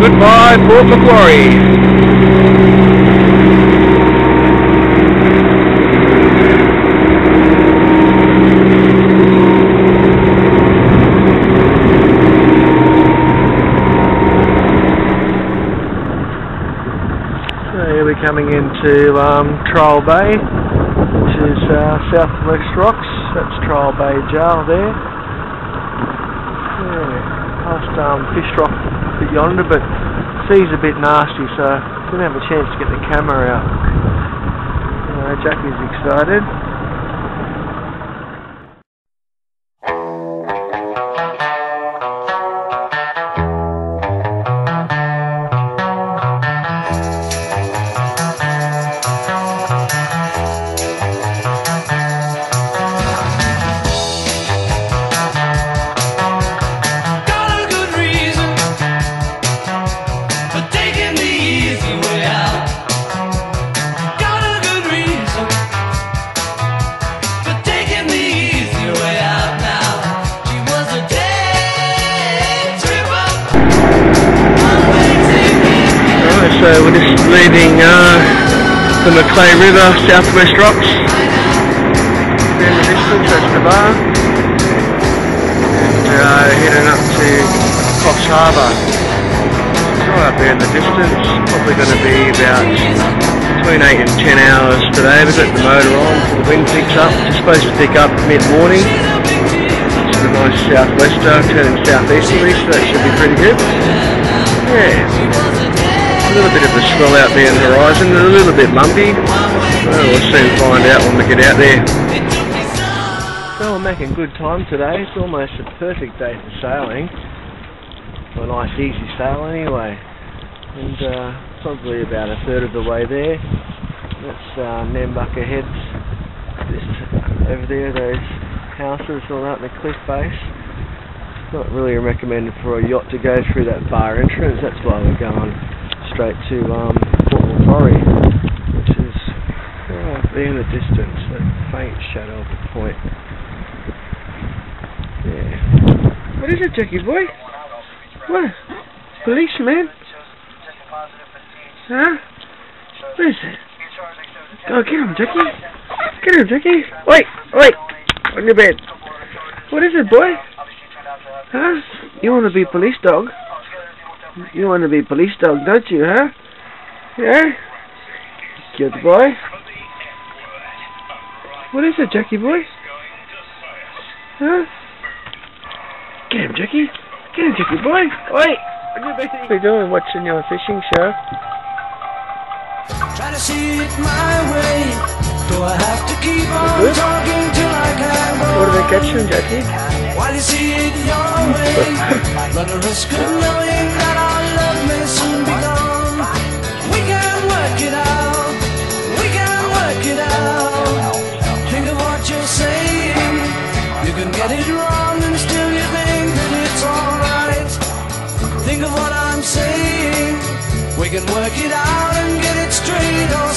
Goodbye, Port Macquarie. So here we're coming into um, Trial Bay, which is uh, South West Rocks. That's Trial Bay Jail there. Past um, Fish Rock a bit yonder, but sea's a bit nasty, so didn't have a chance to get the camera out. Uh, Jackie's excited. So we're just leaving uh, the Macleay River, South West Rocks. In the distance, that's the bar. And uh, heading up to Coffs Harbour. It's Right up there in the distance, probably going to be about between 8 and 10 hours today. We've got the motor on, the wind picks up. It's supposed to pick up mid-morning. It's a nice southwester, turning southeasterly, so that should be pretty good. Yeah, little bit of a swell out there in the horizon, a little bit lumpy. Well, we'll soon find out when we get out there. So we're making good time today. It's almost a perfect day for sailing. A nice easy sail anyway. And uh, probably about a third of the way there. That's uh, Nambucca Heads. Just over there, those houses all out in the cliff base. Not really recommended for a yacht to go through that bar entrance. That's why we're going straight to um, Port Macquarie, which is right there in the distance, that faint shadow of the point. Yeah. What is it, Jackie boy? What? Policeman? Huh? What is it? Oh, get him, Jackie. Get him, Jackie. Wait, wait. On your bed. What is it, boy? Huh? You want to be police dog? You want to be a police dog, don't you, huh? Yeah? Good boy. What is it, Jackie boy? Huh? Get him, Jackie. Get him, Jackie boy. Wait. What are you doing? Watching your fishing show? Try to see it my way. Do I have to keep on Good. talking till I can go? What are they catching, Jackie? While you see it your way, run a risk of knowing that We can work it out and get it straight. I'll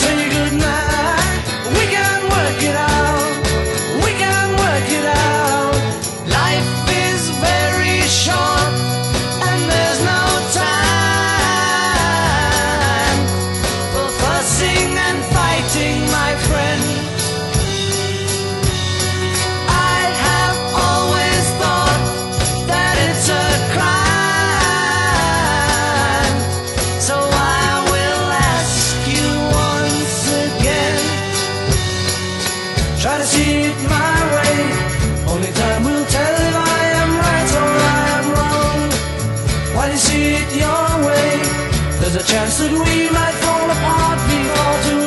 a chance that we might fall apart. Before too